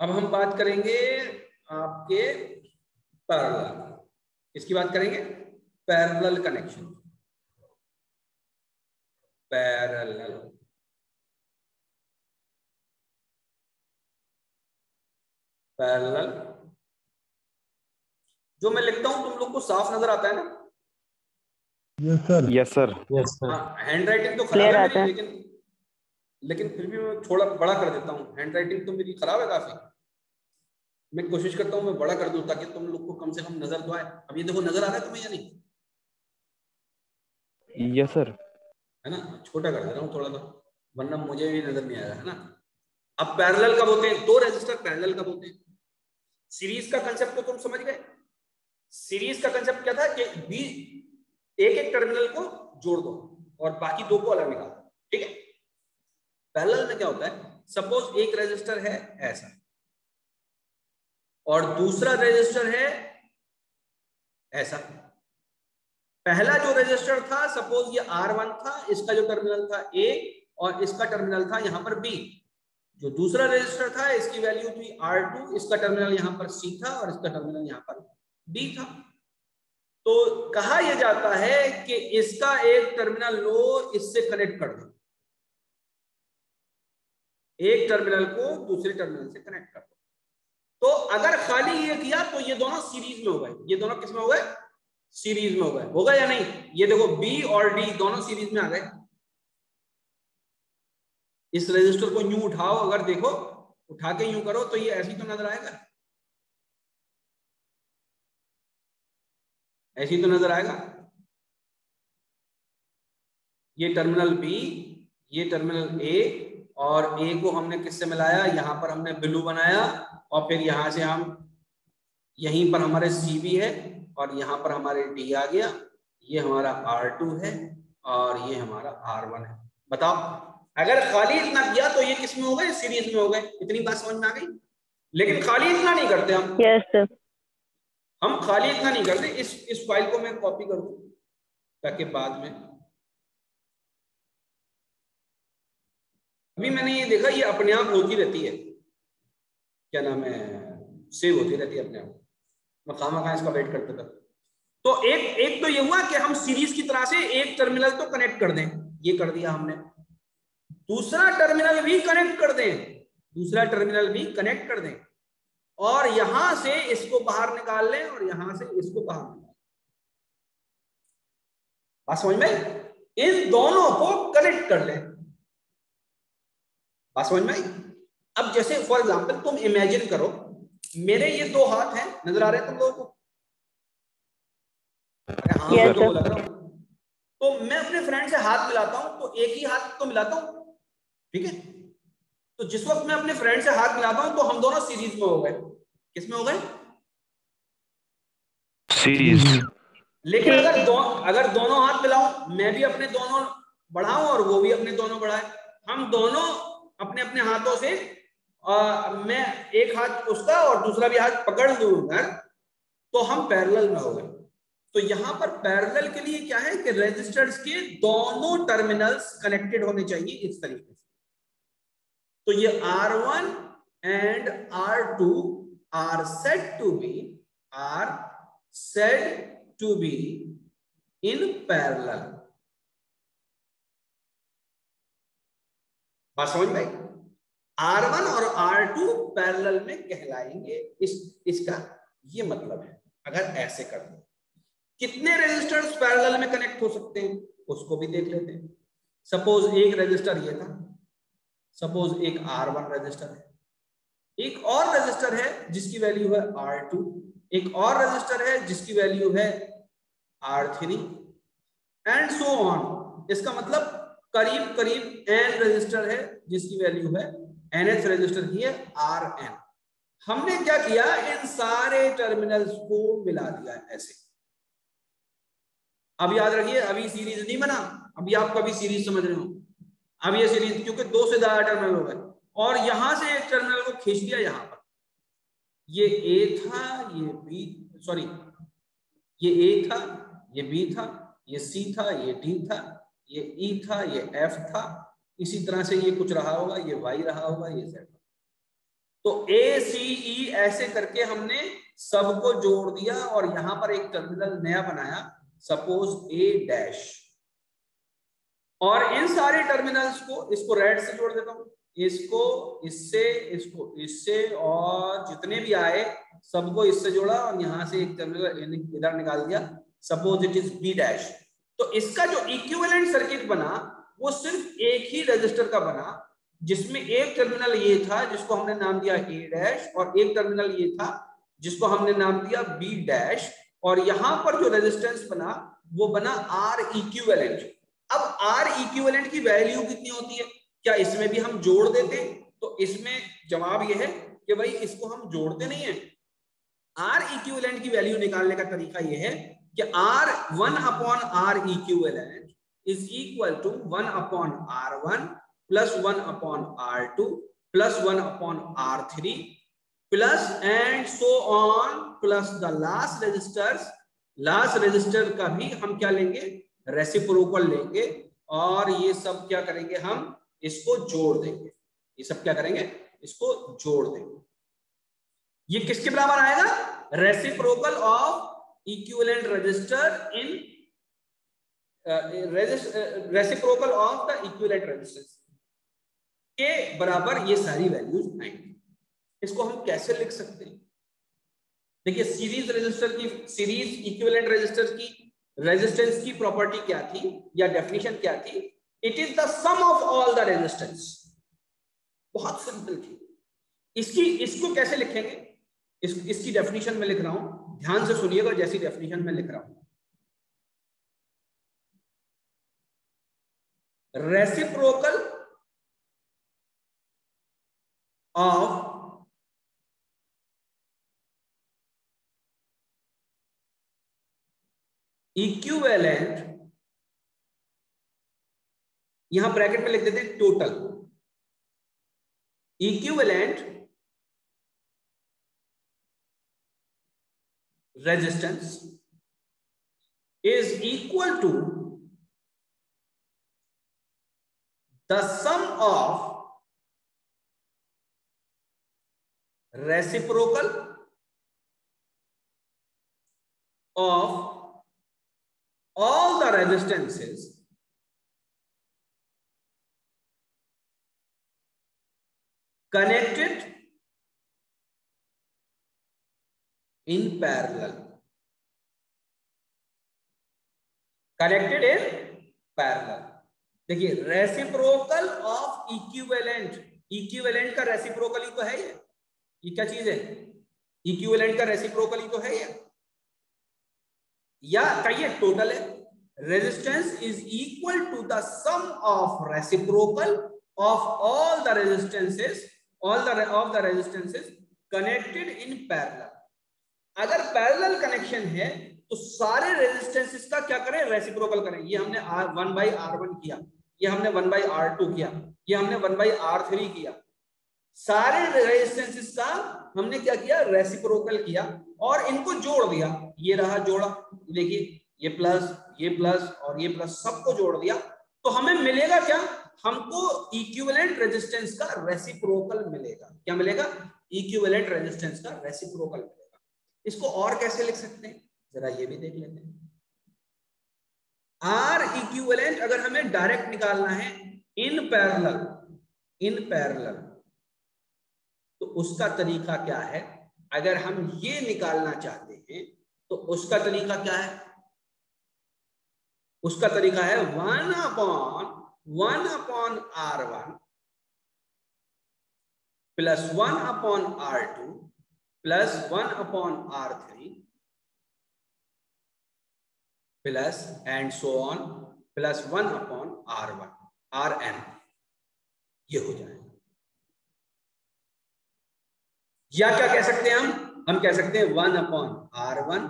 अब हम बात करेंगे आपके पैरेलल। इसकी बात करेंगे? Parallel connection. पैरेलल। पैरेलल। जो मैं लिखता हूँ तुम लोग को साफ़ नज़र आता है ना? Yes sir yes sir yes sir handwriting तो खराब है है। लेकिन लेकिन फिर भी मैं थोड़ा बड़ा कर देता हूँ। हैंड राइटिंग तो मेरी खराब है काफ़ी। मैं कोशिश करता हूँ मैं बड़ा कर दूँ ताकि तुम लोग को कम से कम नज़र तो आए। अब ये देखो नज़र आ रहा है तुम्हें या नहीं? यस सर है ना? छोटा कर दे रहा हूँ थोड़ा सा वरना मुझे भी नज़र नहीं आएगा है ना? अब पैरेलल कब होते हैं? दो रेजिस्टर पैरेलल कब होते हैं? सीरीज़ का कंसेप्ट तो तुम समझ गए? सीरीज़ का कंसेप्ट क्या था कि बी एक एक टर्मिनल को जोड़ दो और बाकी दो को अलग निकाल दो ठीक है? पैरेलल में क्या होता है? सपोज़ एक रजिस्टर है ऐसा। और दूसरा रजिस्टर है ऐसा। पहला जो रजिस्टर था, सपोज़ ये R1 था, इसका जो टर्मिनल था A और इसका टर्मिनल था यहाँ पर B जो दूसरा रजिस्टर था, इसकी वैल्यू थी R2 इसका टर्मिनल यहाँ पर C था और इसका टर्मिनल यहाँ पर D था। तो कहा यह जाता है कि इसका एक टर्मिनल लो, इससे कनेक्ट कर दो। एक टर्मिनल को दूसरे टर्मिनल से कनेक्ट कर दो। तो अगर खाली ये किया तो ये दोनों सीरीज़ में हो गए। ये दोनों किसमें हो गए? सीरीज़ में हो गए। होगा या नहीं? ये देखो बी और डी दोनों सीरीज़ में आ गए। इस रजिस्टर को यूँ उठाओ, अगर देखो, उठा के यूँ करो तो ये ऐसी तो नज़र आएगा? ऐसी तो नज़र आएगा? ये टर्मिनल बी ये टर्मिनल ए और ए को हमने किससे मिलाया? यहाँ पर हमने ब्लू बनाया और फिर यहाँ से हम यहीं पर हमारे सी बी है और यहाँ पर हमारे डी आ गया। ये हमारा R2 है और ये हमारा R1 है। बताओ अगर खाली इतना किया तो ये किसमें हो गए? सीरीज़ में हो गए। इतनी बात समझ में आ गई? लेकिन खाली इतना नहीं करते हम। यस सर हम खाली इतना नहीं करते। इस इस फ़ाइल को मैं कॉपी कर दूँ ताकि बाद में अभी मैंने ये देखा, ये अपने आप होती रहती है। क्या नाम है? सेव होती रहती है अपने आप। मैं खामा खा इसका वेट करता था। तो एक एक तो ये हुआ कि हम सीरीज़ की तरह से एक टर्मिनल तो कनेक्ट कर दें। ये कर दिया हमने। दूसरा टर्मिनल भी कनेक्ट कर दें। दूसरा टर्मिनल भी कनेक्ट कर दें। और यहाँ से इसको बाहर निकाल लें और यहाँ से इसको बाहर निकाल बात समझ में इन दोनों को कनेक्ट कर लें। बात समझ में आई? अब जैसे फॉर एग्ज़ाम्पल तुम इमेजिन करो मेरे ये दो हाथ हैं नज़र आ रहे हैं तुम लोगों को? हाँ Yes, तो लग रहा तो मैं अपने फ्रेंड से हाथ मिलाता हूँ तो एक ही हाथ तो मिलाता हूँ? ठीक है? तो जिस वक्त मैं अपने फ्रेंड से हाथ मिलाता हूँ तो हम दोनों सीरीज़ में हो गए। किसमें हो गए? सीरीज़ लेकिन अगर दो अगर दोनों हाथ मिलाऊं मैं भी अपने दोनों बढ़ाऊं और वो भी अपने दोनों बढ़ाए हम दोनों अपने अपने हाथों से आ, मैं एक हाथ उसका और दूसरा भी हाथ पकड़ अगर तो हम पैरेलल में हो गए। तो यहाँ पर पैरेलल के लिए क्या है कि रेजिस्टर्स के दोनों टर्मिनल्स कनेक्टेड होने चाहिए इस तरीके से। तो ये R1 and R2 are set to be are set to be in parallel. बात समझ में R1 और R2 पैरेलल में कहलाएँगे। इस, इसका ये मतलब है, अगर ऐसे कर दो, कितने रेजिस्टर्स पैरेलल में कनेक्ट हो सकते हैं? उसको भी देख लेते हैं। सपोज़ एक रजिस्टर ये था सपोज़ एक R1 रजिस्टर है। एक और रजिस्टर है जिसकी वैल्यू है R2 एक और रजिस्टर है जिसकी वैल्यू है R3 एंड सो ऑन इसका मतलब करीब करीब एन रजिस्टर है, जिसकी वैल्यू है एनएच रजिस्टर की है आर एन हमने क्या किया? इन सारे टर्मिनल्स को मिला दिया ऐसे। अब याद रखिए, अभी सीरीज़ नहीं बना। अभी आप कभी सीरीज़ समझ रहे हो। अब ये सीरीज़ क्योंकि दो से ज़्यादा टर्मिनल हो गए। और यहाँ से एक टर्मिनल को खींच दिया यहाँ पर। ये ए था, ये बी सॉरी ये ए था, ये बी था, ये सी था, ये डी था। ये ई e था, ये एफ़ था, इसी तरह से ये कुछ रहा होगा, ये वाई रहा होगा, ये जेड तो ए सी ई ऐसे करके हमने सबको जोड़ दिया और यहाँ पर एक टर्मिनल नया बनाया सपोज़ ए डैश और इन सारे टर्मिनल्स को, इसको रेड से जोड़ देता हूँ। इसको, इससे इसको, इससे और जितने भी आए, सबको इससे जोड़ा और यहाँ से एक टर्मिनल इधर निकाल दिया। Suppose it is B dash तो इसका जो इक्विवेलेंट सर्किट बना, वो सिर्फ़ एक ही रजिस्टर का बना, जिसमें एक टर्मिनल ये था, जिसको हमने नाम दिया ए डैश और एक टर्मिनल ये था, जिसको हमने नाम दिया बी डैश और यहाँ पर जो रेजिस्टेंस बना, वो बना आर इक्विवेलेंट अब आर इक्विवेलेंट की वैल्यू कितनी होती है? क्या इसमें भी हम जोड़ देते तो इसमें जवाब यह है कि भाई इसको हम जोड़ते नहीं है। आर इक्विवेलेंट की वैल्यू निकालने का तरीका यह है कि R one upon R equivalent is equal to one upon R one plus one upon R two plus one upon R three plus and so on plus the last resistors last resistor का भी हम क्या लेंगे? Reciprocal लेंगे। और ये सब क्या करेंगे हम? इसको जोड़ देंगे। ये सब क्या करेंगे? इसको जोड़ देंगे। ये किसके बराबर आएगा? Reciprocal of equivalent resistor in reciprocal of the equivalent resistance के बराबर ये सारी वैल्यूज़ आएँगी इसको हम कैसे लिख सकते हैं? देखिए सीरीज़ रेजिस्टर की सीरीज़ इक्विवेलेंट रेजिस्टर की रेजिस्टेंस की प्रॉपर्टी क्या थी? या डेफिनेशन क्या थी? It is the sum of all the resistance बहुत सिंपल थी। इसकी इसको कैसे लिखेंगे? इस, इसकी डेफिनेशन में लिख रहा हूँ। ध्यान से सुनिएगा जैसी डेफिनेशन में लिख रहा हूँ। रेसिप्रोकल ऑफ़ इक्विवेलेंट यहाँ ब्रैकेट में लिख देते हैं total equivalent resistance is equal to the sum of reciprocal of all the resistances connected in parallel. Connected in parallel. देखिए रेसिप्रोकल ऑफ़ इक्विवेलेंट इक्विवेलेंट का रेसिप्रोकल ही तो है ये। ये क्या चीज़ है? इक्विवेलेंट का रेसिप्रोकल ही तो है ये। या कहिए टोटल है। Resistance is equal to the sum of reciprocal of all the resistances all the of the resistances connected in parallel अगर पैरेलल कनेक्शन है तो सारे रेजिस्टेंसेस का क्या करें? रेसिप्रोकल करें। ये हमने R one by R one किया। ये हमने वन बाई आर टू किया। ये हमने वन बाई आर थ्री किया। सारे रेजिस्टेंसेस का हमने क्या किया? रेसिप्रोकल किया। और इनको जोड़ दिया। ये रहा जोड़ा। देखिए, ये प्लस ये प्लस और ये प्लस सबको जोड़ दिया। तो हमें मिलेगा क्या? हमको इक्विवेलेंट रेजिस्टेंस का रेसिप्रोकल मिलेगा। क्या मिलेगा? इक्विवेलेंट रेजिस्टेंस का रेसिप्रोकल मिलेगा। इसको और कैसे लिख सकते हैं? जरा ये भी देख लेते हैं। आर इक्विवेलेंट अगर हमें डायरेक्ट निकालना है इन पैरल इन पैरल तो उसका तरीका क्या है? अगर हम ये निकालना चाहते हैं तो उसका तरीका क्या है? उसका तरीका है one upon one upon R one plus one upon R two plus one upon R three, plus and so on, plus one upon R one, R N, ये हो जाएगा या क्या कह सकते हैं हम? हम कह सकते हैं one upon R one,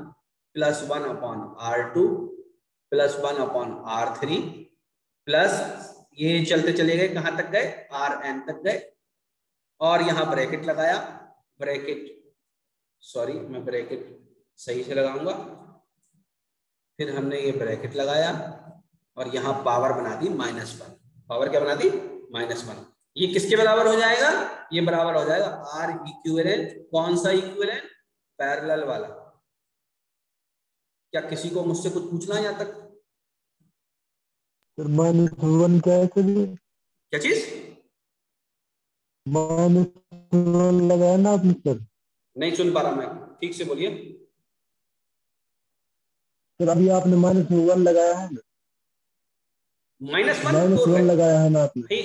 plus one upon R two, plus one upon R three, plus ये चलते चले गए, कहाँ तक गए? आर एन तक गए। और यहाँ ब्रैकेट लगाया, ब्रैकेट सॉरी मैं ब्रैकेट सही से लगाऊँगा। फिर हमने ये ब्रैकेट लगाया और यहाँ पावर बना दी माइनस वन पावर क्या बना दी? माइनस वन ये किसके बराबर हो जाएगा? ये बराबर हो जाएगा आर इक्विवेलेंट कौन सा इक्विवेलेंट पैरेलल वाला। क्या किसी को मुझसे कुछ पूछना है यहाँ तक? माइनस वन क्या क्या चीज़? माइनस वन लगाया ना आपने सर? नहीं सुन पा रहा मैं। ठीक से बोलिए। सर अभी आपने माइनस वन लगाया है माइनस वन माइनस तो वन लगाया है ना आपने? भाई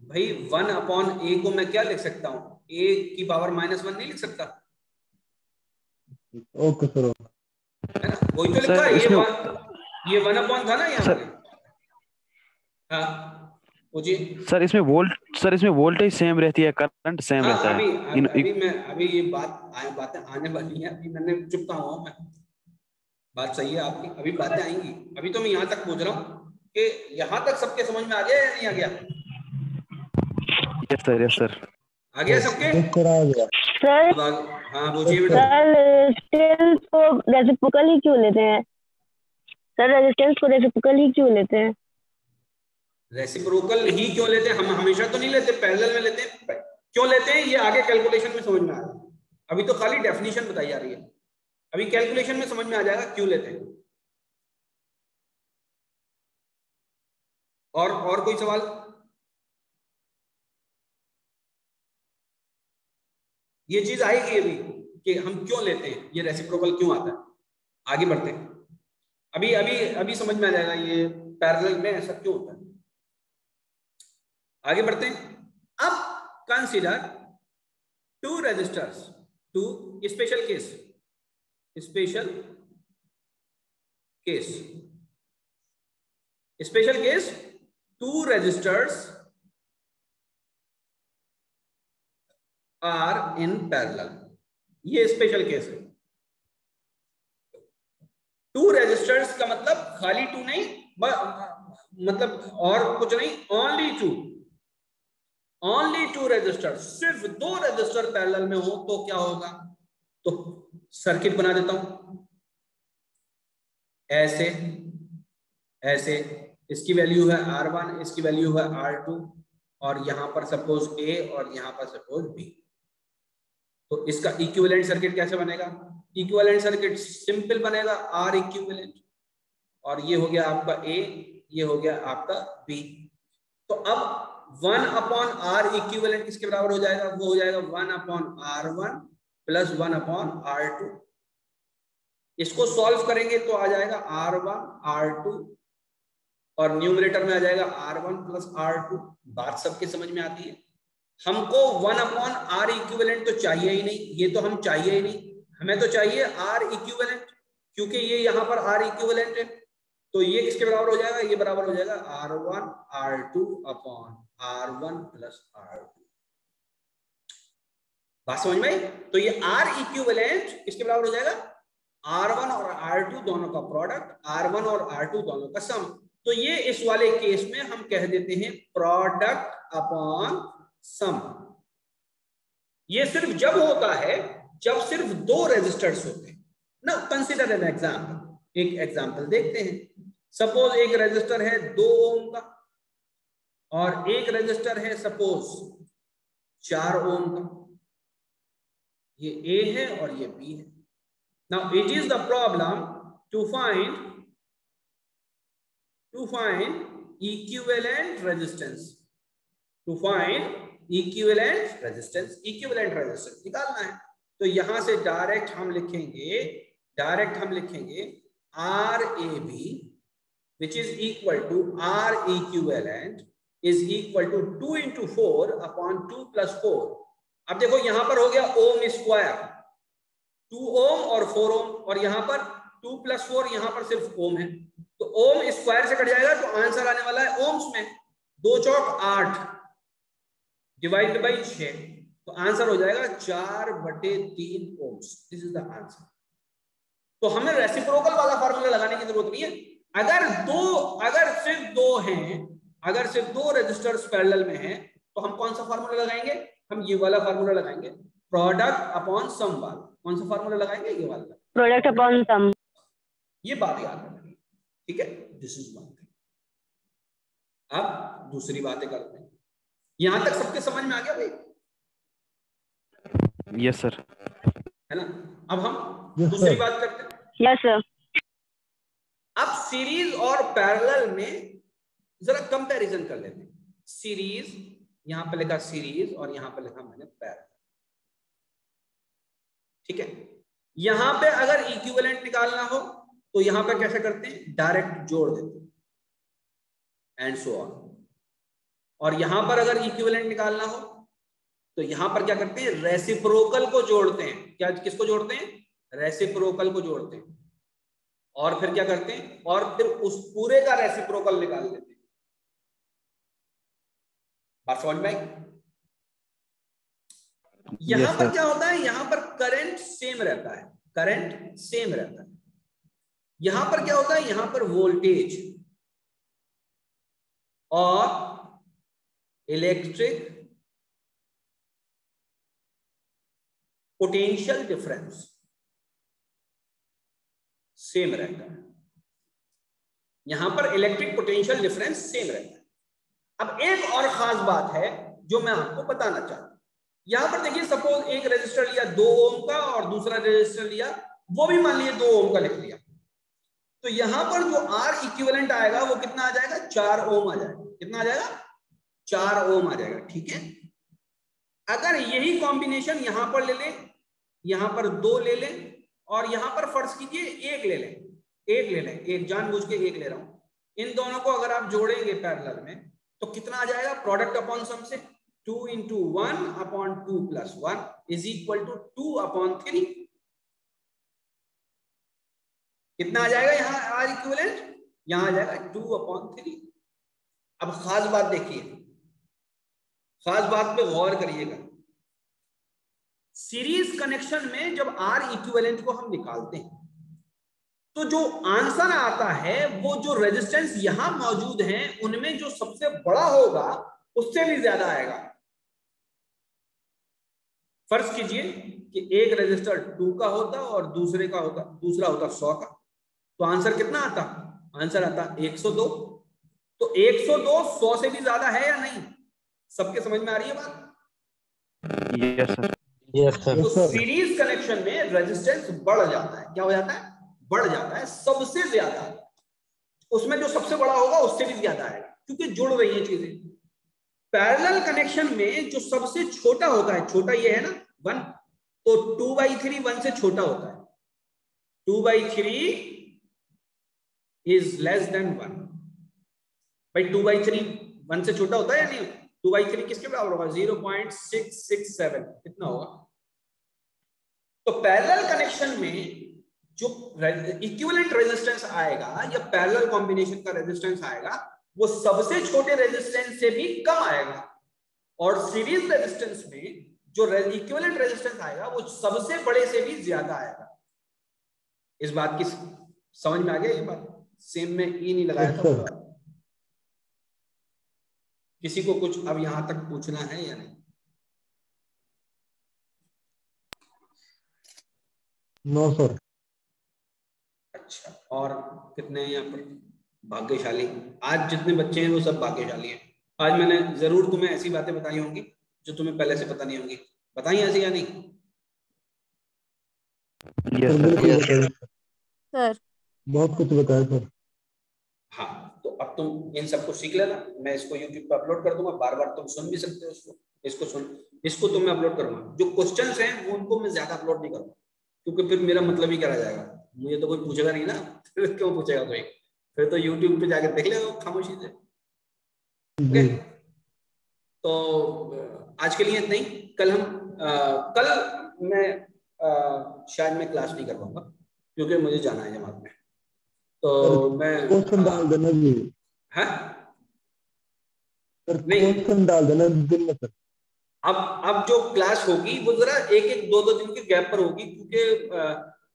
भाई वन अपॉन ए को मैं क्या लिख सकता हूँ? ए की पावर माइनस वन नहीं लिख सकता? ओके सर है ना? वही तो लिखा ये वन ये वन अपॉन था ना यहाँ पे। हाँ। पूछिए। सर इसमें वोल्ट सर इसमें वोल्टेज सेम रहती है करंट सेम हाँ, रहता अभी है इन- अभी मैं अभी ये बात आए बातें आने वाली हैं। अभी मैंने चुपता हुआ मैं। बात सही है आपकी। अभी बातें आएँगी। अभी तो मैं यहाँ तक पूछ रहा हूँ कि यहाँ तक सबके समझ में आ गया या नहीं आ गया? यस सर यस सर आ गया सबके? सर आ गया। सर हाँ पूछिए बेटा। सर रेजिस्टेंस को रेसिप्रोकल ही क्यों लेते हैं? सर रेजिस्टेंस को रेसिप्रोकल ही क्यों लेते हैं? रेसिप्रोकल ही क्यों लेते हैं? हम हमेशा तो नहीं लेते पैरेलल में लेते हैं। क्यों लेते हैं? ये आगे कैलकुलेशन में समझ में आ जाएगा अभी तो खाली डेफिनेशन बताई जा रही है। अभी कैलकुलेशन में समझ में आ जाएगा क्यों लेते हैं। और और कोई सवाल? ये चीज़ आएगी अभी कि हम क्यों लेते हैं? ये रेसिप्रोकल क्यों आता है? आगे बढ़ते हैं। अभी अभी अभी समझ में आ जाएगा ये पैरेलल में ऐसा क्यों होता है? आगे बढ़ते हैं। अब consider two resistors two special case special case special case two resistors are in parallel ये स्पेशल केस है। टू रजिस्टर्स का मतलब खाली टू नहीं मतलब और कुछ नहीं only two only two resistor सिर्फ़ दो रजिस्टर पैरेलल में हो तो क्या होगा? तो सर्किट बना देता हूँ। ऐसे ऐसे, इसकी वैल्यू है आर वन इसकी वैल्यू है आर टू और यहाँ पर सपोज़ ए और यहाँ पर सपोज़ बी तो इसका इक्विवेलेंट सर्किट कैसे बनेगा? इक्विवेलेंट सर्किट सिंपल बनेगा आर इक्विवेलेंट और ये हो गया आपका ए ये हो गया आपका बी तो अब वन अपॉन आर इक्विवेलेंट किसके बराबर हो जाएगा? वो हो जाएगा one upon R one plus one upon R two. इसको सॉल्व करेंगे तो आ जाएगा आर वन, आर टू, और न्यूमरेटर में आ जाएगा R one plus R two. बात सबके समझ में आती है? हमको वन अपॉन आर इक्विवेलेंट तो चाहिए ही नहीं। ये तो हम चाहिए ही नहीं। हमें तो चाहिए आर इक्विवेलेंट, क्योंकि ये यहाँ पर आर इक्विवेलेंट है। तो ये किसके बराबर हो जाएगा? ये बराबर हो जाएगा R one, R two upon R one plus R two बात समझ में तो ये आर इक्विवेलेंट किसके बराबर हो जाएगा? आर वन और आर टू दोनों का प्रोडक्ट आर वन और आर टू दोनों का सम तो ये इस वाले केस में हम कह देते हैं प्रोडक्ट अपॉन सम ये सिर्फ़ जब होता है, जब सिर्फ़ दो रेजिस्टर्स होते हैं। ना कंसिडर एन एग्ज़ाम्पल एक एग्ज़ाम्पल देखते हैं। सपोज़ एक रजिस्टर है दो ओम का। और एक रजिस्टर है, सपोज़ चार ओम का। ये ए है और ये बी है। Now it is the problem to find to find equivalent resistance to find equivalent resistance equivalent resistance निकालना है। तो यहाँ से डायरेक्ट हम लिखेंगे डायरेक्ट हम लिखेंगे R A B which is equal to R equivalent is equal to two into four upon two plus four अब देखो, यहाँ पर हो गया ओम स्क्वायर टू ओम और फोर ओम और यहाँ पर टू प्लस फोर यहाँ पर सिर्फ़ ओम है। तो ओम स्क्वायर से कट जाएगा तो आंसर आने वाला है ओम्स में। दो चौक आठ डिवाइड बाई छ तो आंसर हो जाएगा चार बटे तीन ohms this is the answer तो हमें रेसिप्रोकल वाला फॉर्मूला लगाने की ज़रूरत नहीं है। अगर दो, अगर सिर्फ़ दो हैं अगर सिर्फ़ दो रजिस्टर्स पैरेलल में हैं तो हम कौन सा फार्मूला लगाएँगे? हम ये वाला फार्मूला लगाएँगे प्रोडक्ट अपॉन सम वाला। कौन सा फार्मूला लगाएँगे? ये वाला। प्रोडक्ट अपॉन सम ये बात याद रखनी ठीक है? दिस इज़ वन थिंग अब दूसरी बातें करते हैं। यहाँ तक सबके समझ में आ गया भाई? यस सर है ना? अब हम Yes, दूसरी sir. बात करते हैं। यस yes, सर अब सीरीज़ और पैरेलल में जरा कंपैरिजन कर लेते हैं। सीरीज़ यहाँ पे लिखा सीरीज़ और यहाँ पे लिखा मैंने पैरेलल ठीक है? यहाँ पे अगर इक्विवेलेंट निकालना हो तो यहाँ पे कैसे करते हैं? डायरेक्ट जोड़ देते हैं। एंड सो ऑन और यहाँ पर अगर इक्विवेलेंट निकालना हो तो यहाँ पर क्या करते हैं? रेसिप्रोकल को जोड़ते हैं। क्या, किसको जोड़ते हैं? रेसिप्रोकल को जोड़ते हैं। और फिर क्या करते हैं? और फिर उस पूरे का रेसिप्रोकल निकाल लेते हैं। बात समझ में यहाँ Yes, पर क्या होता है? यहाँ पर करंट सेम रहता है। करंट सेम रहता है। यहाँ पर क्या होता है? यहाँ पर वोल्टेज और इलेक्ट्रिक पोटेंशियल डिफरेंस सेम रहता है। यहाँ पर इलेक्ट्रिक पोटेंशियल डिफरेंस सेम रहता है। अब एक और खास बात है जो मैं आपको बताना चाहता हूँ। यहाँ पर देखिए सपोज़ एक रजिस्टर लिया, दो ओम का और दूसरा रजिस्टर लिया, वो भी मान लीजिए दो ओम का लिख लिया। तो यहाँ पर जो आर इक्विवेलेंट आएगा, वो कितना आ जाएगा? चार ओम आ जाएगा। कितना आ जाएगा? चार ओम आ जाएगा, ठीक है? अगर यही कॉम्बिनेशन यहाँ पर ले लें, यहाँ पर दो ले लें, और यहाँ पर फ़र्ज़ कीजिए एक ले लें, एक ले लें, एक जानबूझ के एक ले रहा हूँ। इन दोनों को अगर आप जोड़ेंगे पैरेलल में तो कितना आ जाएगा? प्रोडक्ट अपॉन सम से two into one upon two plus one is equal to two upon three कितना आ जाएगा यहाँ? आर इक्विवेलेंट यहाँ आ जाएगा टू अपॉन थ्री अब खास बात देखिए। खास बात पे गौर करिएगा। सीरीज़ कनेक्शन में जब आर इक्विवेलेंट को हम निकालते हैं तो जो आंसर आता है वो जो रेजिस्टेंस यहाँ मौजूद है उनमें जो सबसे बड़ा होगा उससे भी ज़्यादा आएगा। फ़र्ज़ कीजिए कि एक रजिस्टर टू का होता और दूसरे का होता दूसरा होता सौ का। तो आंसर कितना आता? आंसर आता 102 तो 102 सौ से भी ज़्यादा है या नहीं? सबके समझ में आ रही है बात? यस सर यस सर तो सीरीज़ कनेक्शन में रेजिस्टेंस बढ़ जाता है। क्या हो जाता है? बढ़ जाता है, सबसे ज़्यादा। उसमें जो सबसे बड़ा होगा, उससे भी ज़्यादा आएगा, क्योंकि जुड़ रही है चीज़ें। पैरेलल कनेक्शन में जो सबसे छोटा होता है, छोटा ये है ना वन तो टू बाई थ्री वन से छोटा होता है। Two by three is less than one भाई टू बाई थ्री वन से छोटा होता है या नहीं? टू बाई थ्री किसके बराबर होगा? Zero point six six seven कितना होगा? तो पैरेलल कनेक्शन में जो इक्विवेलेंट रेजिस्टेंस आएगा या पैरेलल कॉम्बिनेशन का रेजिस्टेंस आएगा वो सबसे छोटे रेजिस्टेंस से भी कम आएगा। और सीरीज़ रेजिस्टेंस में जो इक्विवेलेंट रेजिस्टेंस आएगा वो सबसे बड़े से भी ज़्यादा आएगा। इस बात की समझ में आ गया ये बात? सेम में ई नहीं लगाया था. पूरा। किसी को कुछ अब यहाँ तक पूछना है या नहीं? नो सर अच्छा और कितने हैं यहाँ पर? भाग्यशाली। आज जितने बच्चे हैं वो सब भाग्यशाली हैं। आज मैंने ज़रूर तुम्हें ऐसी बातें बताई होंगी जो तुम्हें पहले से पता नहीं होंगी। बताई ऐसी या नहीं? यस सर सर Yes, बहुत कुछ बताया सर। हाँ तो अब तुम इन सबको सीख लेना। मैं इसको यूट्यूब पे अपलोड कर दूँगा। बार बार तुम सुन भी सकते हो इसको। इसको सुन इसको तुम मैं अपलोड करूँगा। जो क्वेश्चन हैं वो उनको मैं ज़्यादा अपलोड नहीं करूँगा। क्योंकि फिर मेरा मतलब ही करा जाएगा। मुझे तो कोई पूछेगा नहीं ना। फिर क्यों पूछेगा कोई? फिर तो यूट्यूब पे जाके देख लेगा खामोशी से। जी। तो आज के लिए इतना ही। कल हम अ, कल मैं अ, शायद मैं क्लास नहीं कर पाऊँगा क्योंकि मुझे जाना है जमात में। तो मैं क्वेश्चन डाल देना जी। है? सर नहीं। क्वेश्चन डाल देना दिन में सर अब अब जो क्लास होगी वो जरा एक एक दो दो दिन के गैप पर होगी क्योंकि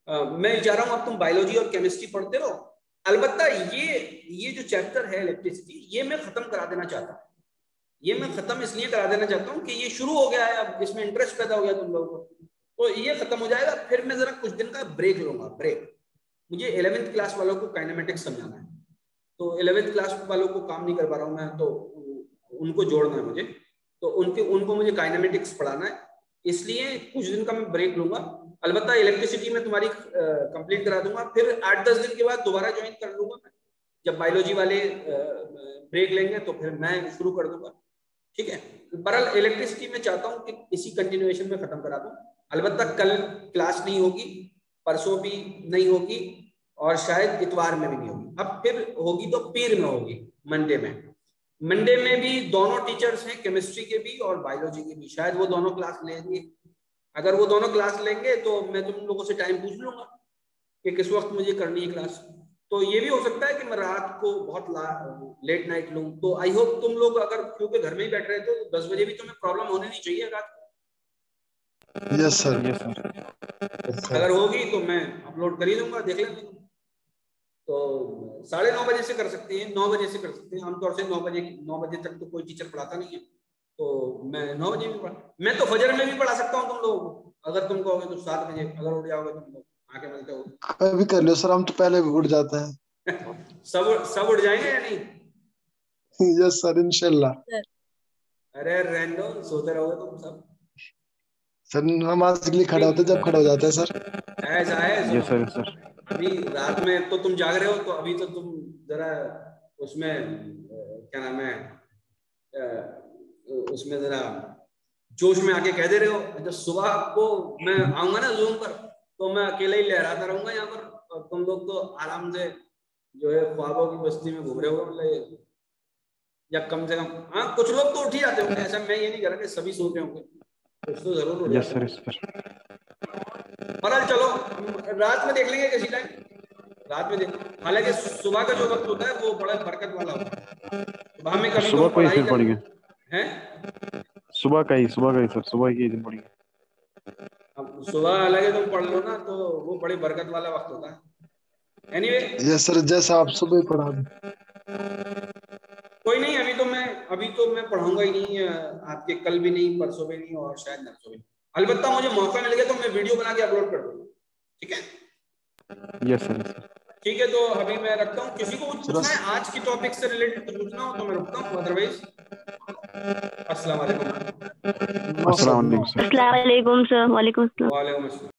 मैं चाह रहा हूँ, अब तुम बायोलॉजी और केमिस्ट्री पढ़ते रहो। अलबत्ता ये ये जो चैप्टर है इलेक्ट्रिसिटी ये मैं खत्म करा देना चाहता हूँ। ये मैं खत्म इसलिए करा देना चाहता हूँ कि ये शुरू हो गया है, अब इसमें इंटरेस्ट पैदा हो गया तुम लोगों को। तो ये खत्म हो जाएगा, फिर मैं जरा कुछ दिन का ब्रेक लूँगा ब्रेक मुझे इलेवेंथ क्लास वालों को काइनेमेटिक्स समझाना है। तो इलेवेंथ क्लास वालों को काम नहीं कर पा रहा हूँ मैं तो उनको जोड़ना है मुझे। तो उनके, उनको मुझे काइनेमेटिक्स पढ़ाना है। इसलिए कुछ दिन का मैं ब्रेक लूँगा। अलबत्ता इलेक्ट्रिसिटी में तुम्हारी कंप्लीट करा दूँगा। फिर आठ दस दिन के बाद दोबारा ज्वाइन कर लूँगा मैं। जब बायोलॉजी वाले ब्रेक लेंगे तो फिर मैं शुरू कर दूँगा। ठीक है? बहरहाल इलेक्ट्रिसिटी में चाहता हूँ कि इसी कंटिन्यूएशन में खत्म करा दूँ। अलबत्ता कल क्लास नहीं होगी, परसों भी नहीं होगी, और शायद इतवार में भी नहीं होगी। अब फिर होगी तो पीर में होगी मंडे में। मंडे में भी दोनों टीचर्स हैं केमिस्ट्री के भी और बायोलॉजी के भी। शायद वो दोनों क्लास लेंगे। अगर वो दोनों क्लास लेंगे तो मैं तुम लोगों से टाइम पूछ लूँगा कि किस वक्त मुझे करनी है क्लास तो ये भी हो सकता है कि मैं रात को बहुत लेट नाइट लूँ। तो आई होप तुम लोग अगर क्योंकि घर में ही बैठ रहे थे तो दस बजे भी तुम्हें प्रॉब्लम होनी नहीं चाहिए रात को। यस सर यस सर अगर होगी तो मैं अपलोड कर ही दूँगा देख लेंगे तो साढ़े नौ बजे से कर सकते हैं नौ बजे से कर सकते हैं। आमतौर से नौ बजे नौ बजे तक तो कोई टीचर पढ़ाता नहीं है। तो मैं नौ बजे भी पढ़ा मैं तो फजर में भी पढ़ा सकता हूँ तुम लोगों को। अगर तुम कहोगे तो सात बजे अगर उठ जाओगे तुम लोग आके मिलते हो कभी कर लो सर हम तो पहले भी उठ जाते हैं। सब सब उठ जाएँगे या नहीं? यस सर इंशाल्लाह अरे रहने दो सोते रहोगे तुम सब। सर नमाज़ के लिए खड़ा होते जब खड़ा हो जाते हैं सर। ऐसा है यस सर यस सर अभी रात में तो तुम जाग रहे हो तो अभी तो तुम जरा उसमें क्या नाम है उसमें जरा जोश में आके कह दे रहे हो जब सुबह को मैं आऊँगा ना जूम पर तो मैं अकेला ही लहराता रहूँगा यहाँ पर और तुम लोग तो आराम से जो है ख्वाबों की बस्ती में घूम रहे हो मतलब या कम से कम हाँ कुछ लोग तो उठ ही जाते होंगे ऐसा मैं ये नहीं कह रहा कि सभी सोते होंगे कुछ तो ज़रूर सर होंगे। बहरहाल चलो रात में देख लेंगे किसी टाइम रात में देख हालाँकि सुबह का जो वक्त होता है वो बड़ा बरकत वाला होता है। सुबह में कभी सुबह को ही पढ़ेंगे। कर हैं? सुबह का ही सुबह का ही सर सुबह ही दिन पढ़ेंगे अब सुबह हालाँकि तुम पढ़ लो ना तो वो बड़ी बरकत वाला वक्त होता है। एनीवे यस सर जैसा आप सुबह पढ़ा। दें कोई नहीं अभी तो मैं अभी तो मैं पढ़ाऊँगा ही नहीं आपके कल भी नहीं परसों भी नहीं और शायद नरसों भी नहीं। अलबत्ता मुझे मौका मिल गया तो मैं वीडियो बना के अपलोड कर दूँगा। ठीक है? Yes sir yes sir. ठीक है तो अभी मैं रखता हूँ। किसी को कुछ पूछना है? आज की टॉपिक से रिलेटेड कुछ पूछना हो तो मैं रुकता हूँ अदरवाइज़ अस्सलाम वालेकुम। अस्सलाम वालेकुम सर वालेकुम सर अस्सलाम। वालेकुम अस्सलाम।